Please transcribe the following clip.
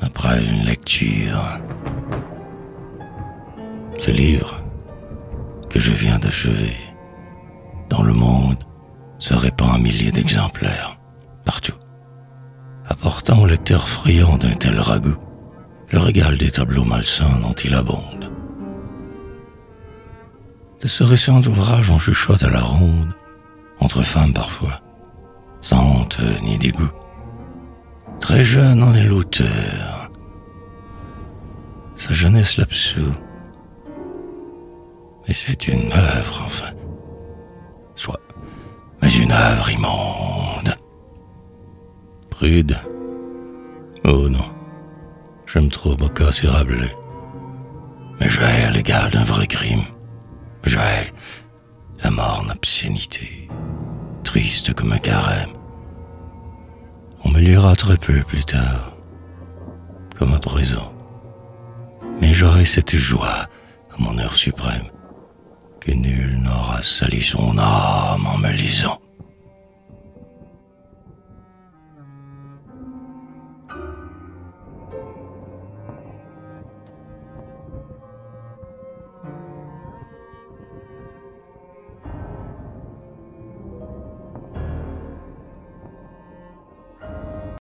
après une lecture. Ce livre que je viens d'achever, dans le monde, se répand à milliers d'exemplaires, partout, apportant au lecteur friand d'un tel ragoût le régal des tableaux malsains dont il abonde. De ce récent ouvrage, on chuchote à la ronde, entre femmes parfois, sans honte ni dégoût. Très jeune en est l'auteur, sa jeunesse l'absout. Mais c'est une œuvre, enfin. Soit, mais une œuvre immonde. Prude. Oh non. J'aime trop Boccace et Rabelais. Mais j'ai l'égal d'un vrai crime. J'ai la morne obscénité, triste comme un carême. On me lira très peu plus tard, comme à présent. Mais j'aurai cette joie à mon heure suprême, que nul n'aura sali son âme en me lisant.